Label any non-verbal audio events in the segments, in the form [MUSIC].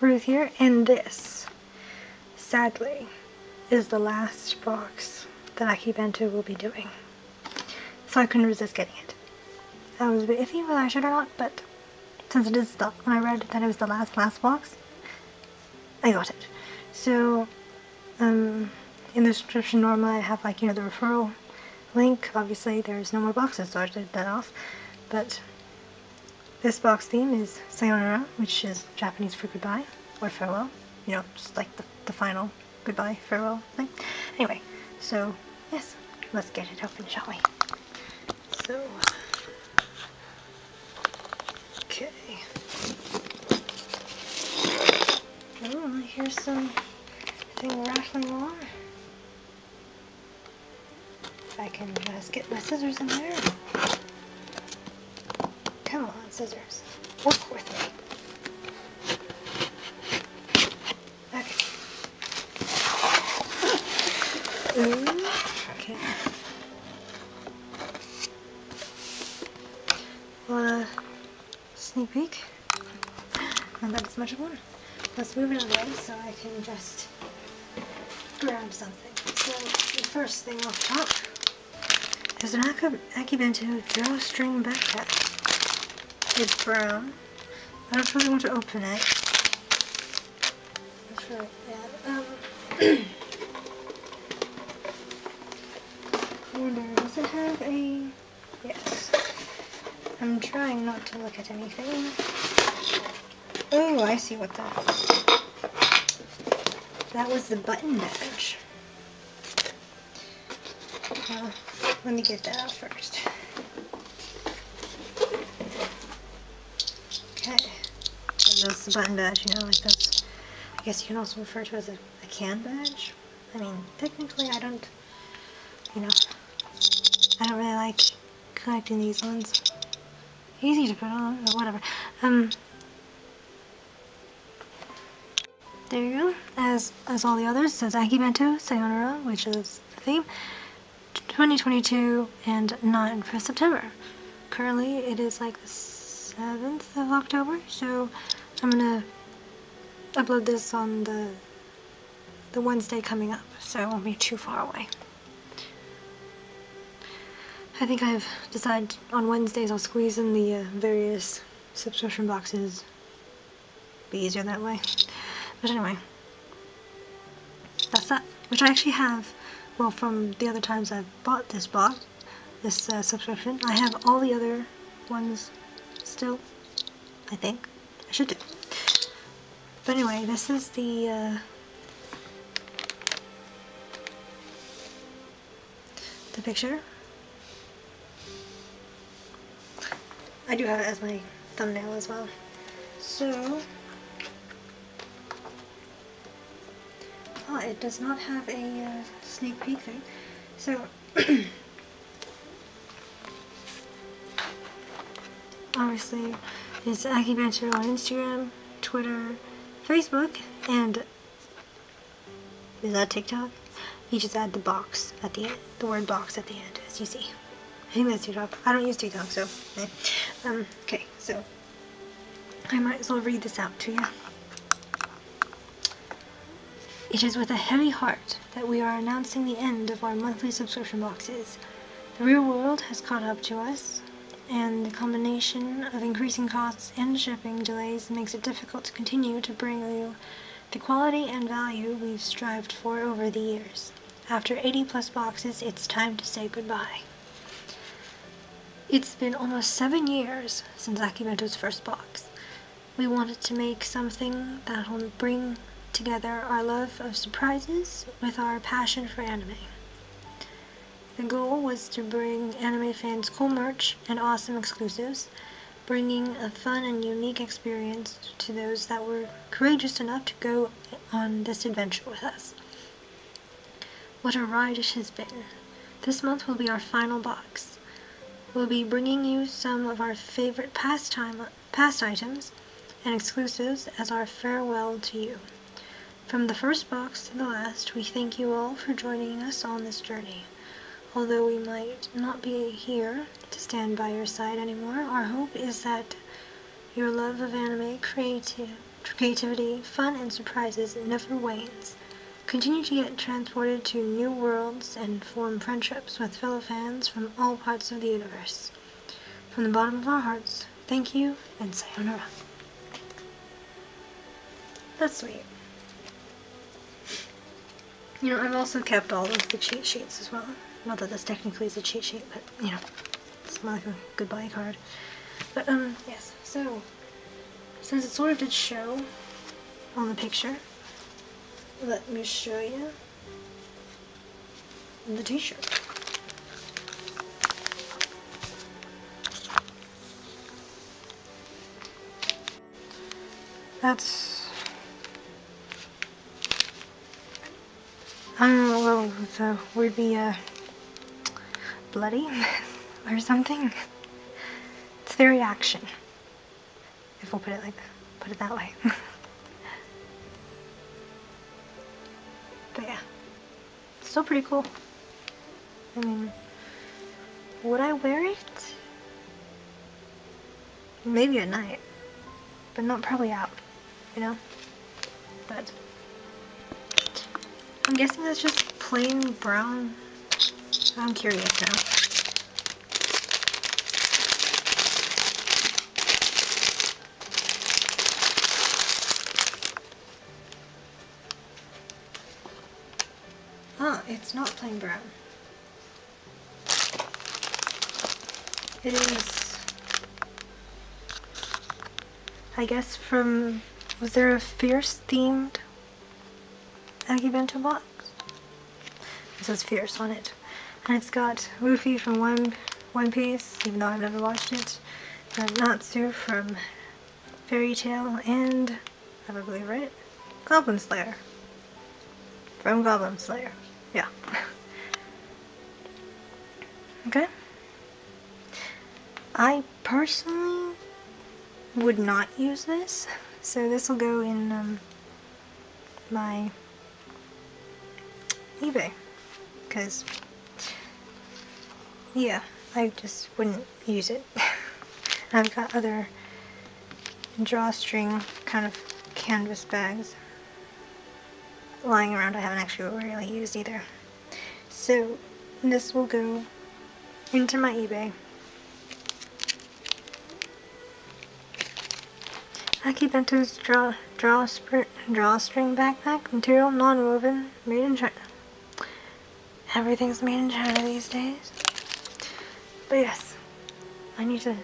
Ruth here, and this, sadly, is the last box that Akibento will be doing. So I couldn't resist getting it. I was a bit iffy whether I should or not, but since it is the, when I read that it was the last last box, I got it. So, um, in the description normally I have like, you know, the referral link. Obviously there's no more boxes, so I did that off. But this box theme is Sayonara, which is Japanese for goodbye or farewell. You know, just like the, the final goodbye, farewell thing. Anyway, so yes, let's get it open, shall we? So, okay. Oh, here's some thing rattling along. If I can just get my scissors in there. Scissors. Work with me. Okay. Okay. Well, uh, sneak peek. And that's much more. Let's move it away so I can just grab something. So, the first thing off top is an Akibento drawstring backpack. It's brown. I don't really want to open it. That's really bad. Um, [COUGHS] I wonder, does it have a... Yes. I'm trying not to look at anything. Oh, I see what that was. That was the button badge. Well, let me get that out first. Okay. The button badge, you know, like that's, I guess you can also refer to as a, a can badge. I mean, technically I don't, you know, I don't really like collecting these ones. Easy to put on, or whatever. Um, there you go. As as all the others, says Akibento Sayonara, which is the theme. 2022 and 9 for September. Currently, it is like the 7th of October, so I'm gonna upload this on the the Wednesday coming up, so it won't be too far away. I think I've decided on Wednesdays I'll squeeze in the uh, various subscription boxes. Be easier that way. But anyway, that's that. Which I actually have, well, from the other times I've bought this box, this uh, subscription, I have all the other ones still, I think. I should do. But anyway, this is the, uh, the picture I do have it as my thumbnail as well. So, oh, it does not have a uh, sneak peek thing. So, [COUGHS] obviously, it's Akibento on Instagram, Twitter, Facebook, and is that TikTok? You just add the box at the end, the word box at the end, as you see. I think that's TikTok. I don't use TikTok, so. Eh. Um, okay, so. I might as well read this out to you. It is with a heavy heart that we are announcing the end of our monthly subscription boxes. The real world has caught up to us, and the combination of increasing costs and shipping delays makes it difficult to continue to bring you the quality and value we've strived for over the years. After 80 plus boxes, it's time to say goodbye. It's been almost seven years since Akibento's first box. We wanted to make something that will bring together our love of surprises with our passion for anime. The goal was to bring anime fans cool merch and awesome exclusives, bringing a fun and unique experience to those that were courageous enough to go on this adventure with us. What a ride it has been. This month will be our final box. We'll be bringing you some of our favorite pastime, past items and exclusives as our farewell to you. From the first box to the last, we thank you all for joining us on this journey. Although we might not be here to stand by your side anymore, our hope is that your love of anime creativity, fun, and surprises never wanes. Continue to get transported to new worlds and form friendships with fellow fans from all parts of the universe. From the bottom of our hearts, thank you and sayonara. That's sweet. You know, I've also kept all of the cheat sheets as well. Not that this technically is a cheat sheet, but, you know, it's more like a goodbye card. But, um, yes, so, since it sort of did show on the picture, let me show you the t-shirt. That's I don't know, well, so would be uh bloody or something. It's very action. If we'll put it like put it that way. but yeah. Still pretty cool. I mean would I wear it? Maybe at night. But not probably out you know? But I'm guessing that's just plain brown. I'm curious now. Huh, it's not plain brown. It is, I guess from was there a fierce themed Akibento box? It says fierce on it. And it's got Luffy from One One Piece, even though I've never watched it. And Natsu from Fairy Tail and I believe right? Goblin Slayer. From Goblin Slayer. Yeah. [LAUGHS] okay. I personally would not use this. So this will go in um, my eBay because yeah I just wouldn't use it [LAUGHS] I've got other drawstring kind of canvas bags lying around I haven't actually really used either so this will go into my eBay Akibento's draw, draw drawstring backpack, material non-woven, made in China. Everything's made in China these days. But yes, I need to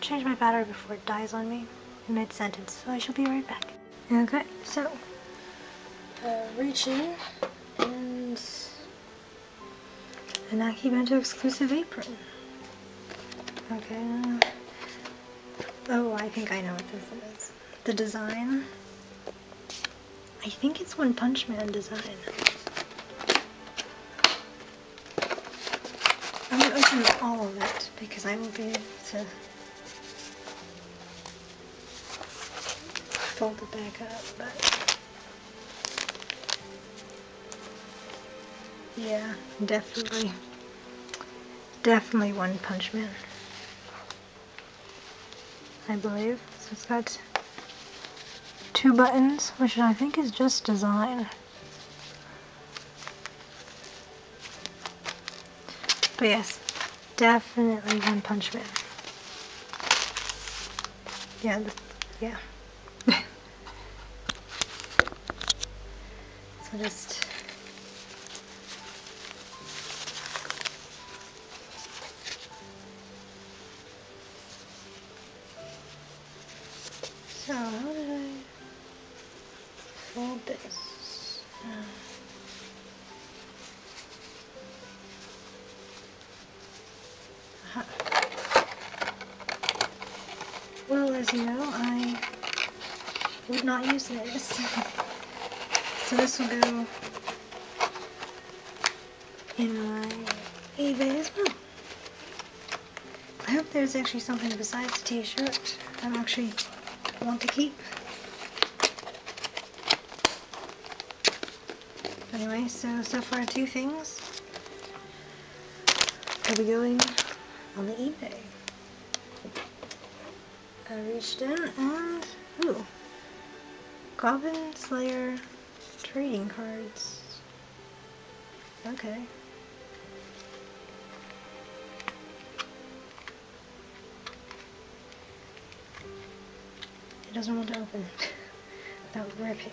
change my battery before it dies on me in mid-sentence, so I shall be right back. Okay, so, uh, reach and an Akibento exclusive apron. Okay, Oh, I think I know what this is. The design. I think it's One Punch Man design. To open all of it because I won't be able to fold it back up, but yeah, definitely, definitely One Punch Man. I believe. So it's got two buttons, which I think is just design. But yes, definitely One Punch Man. Yeah, yeah. [LAUGHS] so just would not use this. [LAUGHS] so this will go in my eBay as well. I hope there's actually something besides the t-shirt. I'm actually want to keep. Anyway, so, so far two things will be going on the eBay. I reached in and, ooh, Goblin Slayer trading cards. Okay. It doesn't want to open [LAUGHS] without ripping.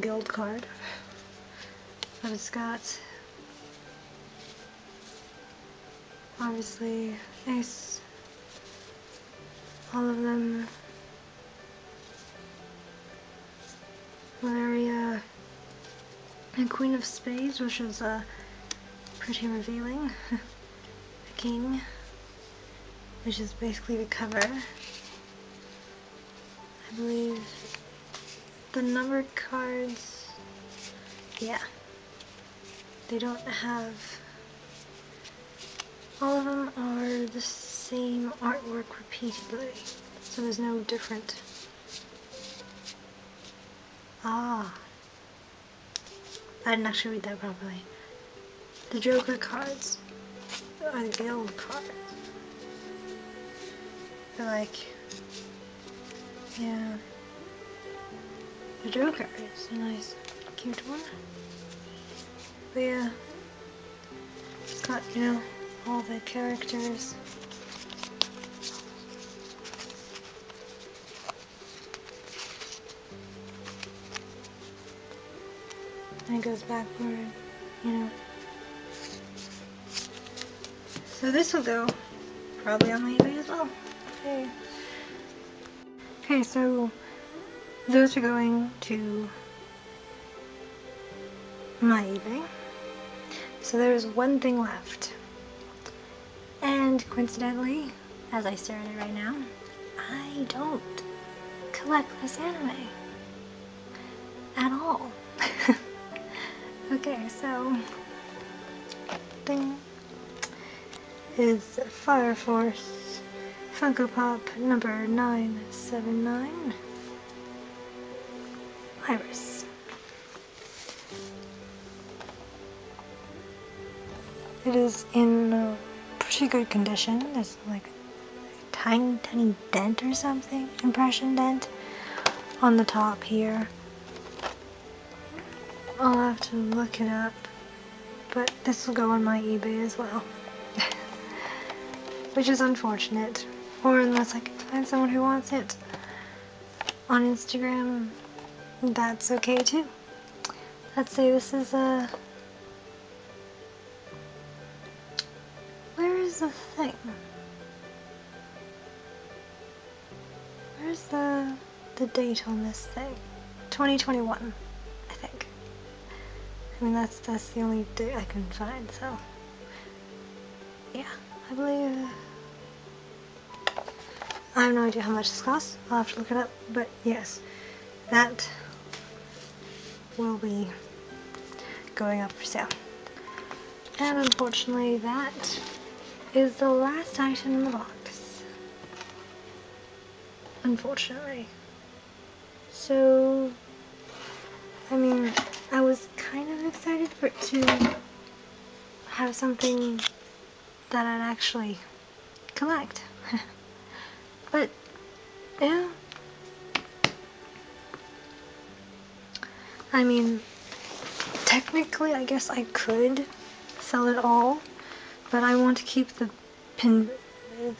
Guild card, but it's got obviously ace, all of them, Valeria, and Queen of Spades, which is uh, pretty revealing, [LAUGHS] the King, which is basically the cover, I believe the numbered cards, yeah, they don't have all of them are the same artwork repeatedly, so there's no different. Ah. I didn't actually read that properly. The Joker cards are the Guild cards. They're like, yeah. The Joker It's a nice, cute one. But yeah, it's got, you know, all the characters. And it goes backward, you know. So this will go probably on my eBay as well. Okay. Okay, so those are going to my eBay. So there's one thing left. And coincidentally, as I stare at it right now, I don't collect this anime at all. [LAUGHS] okay, so thing is Fire Force Funko Pop number 979 Iris. It is in pretty good condition. There's like a tiny, tiny dent or something, impression dent on the top here. I'll have to look it up, but this will go on my eBay as well. [LAUGHS] Which is unfortunate. Or unless I can find someone who wants it on Instagram, that's okay too. Let's say this is a Where is the thing? Where's the the date on this thing? 2021, I think. I mean that's that's the only date I can find, so yeah, I believe uh, I have no idea how much this costs. I'll have to look it up, but yes, that will be going up for sale. And unfortunately that is the last item in the box. Unfortunately. So, I mean, I was kind of excited for it to have something that I'd actually collect. [LAUGHS] but, yeah. I mean, technically, I guess I could sell it all but I want to keep the pin,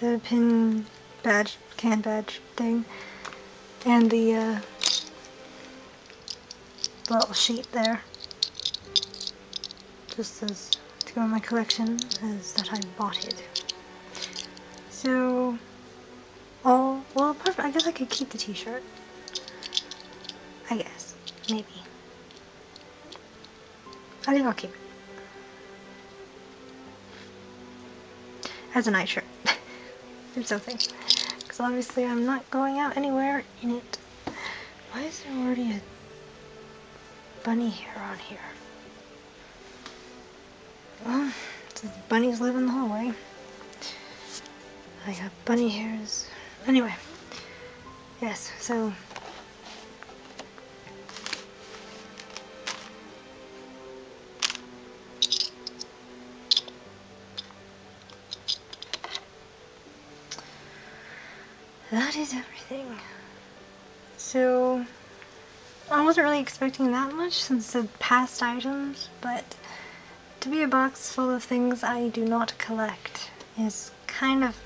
the pin badge, can badge thing, and the uh, little sheet there, just as to go in my collection as that I bought it. So, oh, well, perfect. I guess I could keep the t-shirt. I guess. Maybe. I think I'll keep. As a night shirt. [LAUGHS] or something. Because obviously I'm not going out anywhere in it. Why is there already a bunny hair on here? Well, bunnies live in the hallway. I got bunny hairs. Anyway, yes, so that is everything. So I wasn't really expecting that much since the past items, but to be a box full of things I do not collect is kind of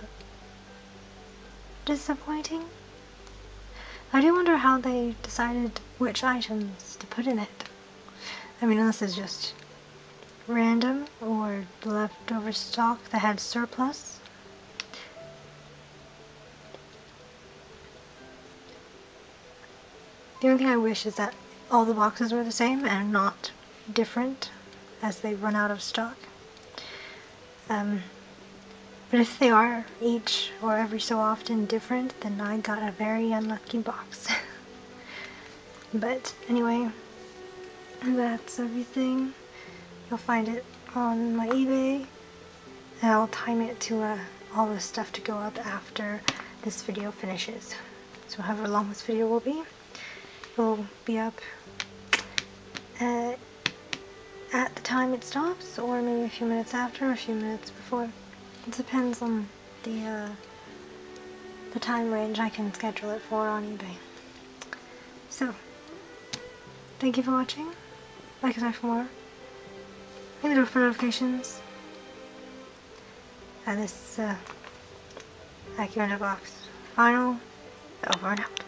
disappointing. I do wonder how they decided which items to put in it. I mean, unless it's just random or leftover stock that had surplus. The only thing I wish is that all the boxes were the same and not different as they run out of stock. Um, but if they are each or every so often different, then I got a very unlucky box. [LAUGHS] but anyway, that's everything. You'll find it on my eBay. And I'll time it to uh, all the stuff to go up after this video finishes. So however long this video will be, will be up uh, at the time it stops, or maybe a few minutes after, or a few minutes before. It depends on the uh, the time range I can schedule it for on eBay. So, thank you for watching. Like and subscribe for more. Hit the door for notifications. And this uh, Akibento box final over and out.